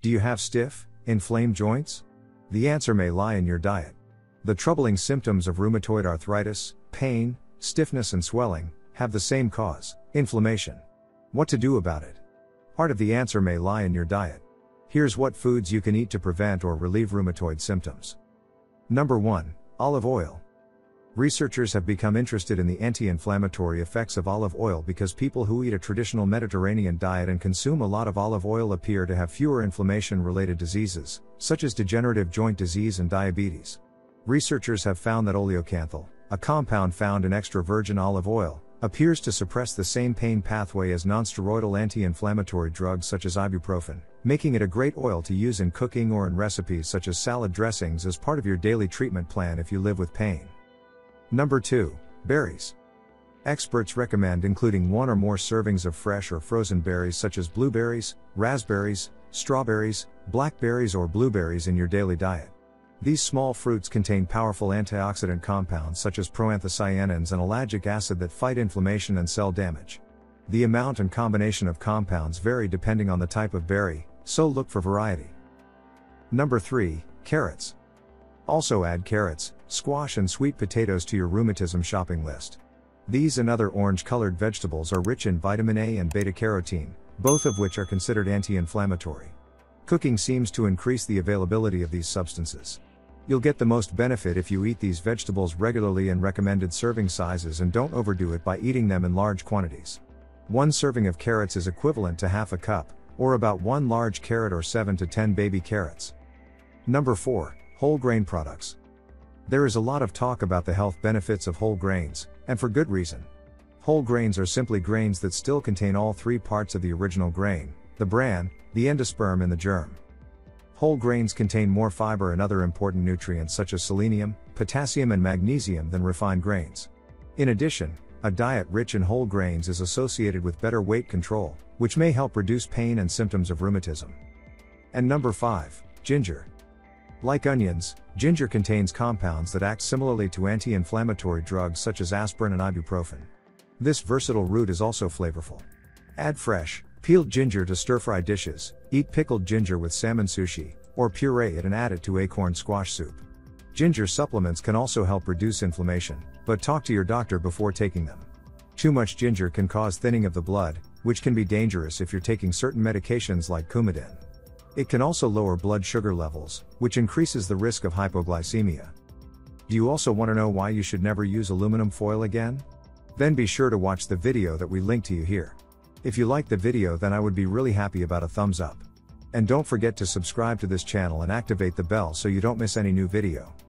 Do you have stiff, inflamed joints? The answer may lie in your diet. The troubling symptoms of rheumatoid arthritis, pain, stiffness, and swelling, have the same cause inflammation. What to do about it? Part of the answer may lie in your diet. Here's what foods you can eat to prevent or relieve rheumatoid symptoms. Number 1 Olive oil. Researchers have become interested in the anti inflammatory effects of olive oil because people who eat a traditional Mediterranean diet and consume a lot of olive oil appear to have fewer inflammation related diseases, such as degenerative joint disease and diabetes. Researchers have found that oleocanthal, a compound found in extra virgin olive oil, appears to suppress the same pain pathway as nonsteroidal anti inflammatory drugs such as ibuprofen, making it a great oil to use in cooking or in recipes such as salad dressings as part of your daily treatment plan if you live with pain. Number 2. Berries. Experts recommend including one or more servings of fresh or frozen berries such as blueberries, raspberries, strawberries, blackberries, or blueberries in your daily diet. These small fruits contain powerful antioxidant compounds such as proanthocyanins and ellagic acid that fight inflammation and cell damage. The amount and combination of compounds vary depending on the type of berry, so look for variety. Number 3 Carrots. Also add carrots, squash, and sweet potatoes to your rheumatism shopping list. These and other orange colored vegetables are rich in vitamin A and beta carotene, both of which are considered anti inflammatory. Cooking seems to increase the availability of these substances. You'll get the most benefit if you eat these vegetables regularly in recommended serving sizes and don't overdo it by eating them in large quantities. One serving of carrots is equivalent to half a cup, or about one large carrot or 7 to 10 baby carrots. Number 4 Whole grain products. There is a lot of talk about the health benefits of whole grains, and for good reason. Whole grains are simply grains that still contain all three parts of the original grain the bran, the endosperm, and the germ. Whole grains contain more fiber and other important nutrients such as selenium, potassium, and magnesium than refined grains. In addition, a diet rich in whole grains is associated with better weight control, which may help reduce pain and symptoms of rheumatism. And number 5, ginger. Like onions, ginger contains compounds that act similarly to anti inflammatory drugs such as aspirin and ibuprofen. This versatile root is also flavorful. Add fresh, Peeled ginger to stir fry dishes, eat pickled ginger with salmon sushi, or puree it and add it to acorn squash soup. Ginger supplements can also help reduce inflammation, but talk to your doctor before taking them. Too much ginger can cause thinning of the blood, which can be dangerous if you're taking certain medications like Coumadin. It can also lower blood sugar levels, which increases the risk of hypoglycemia. Do you also want to know why you should never use aluminum foil again? Then be sure to watch the video that we link to you here. If you liked the video then I would be really happy about a thumbs up. And don't forget to subscribe to this channel and activate the bell so you don't miss any new video.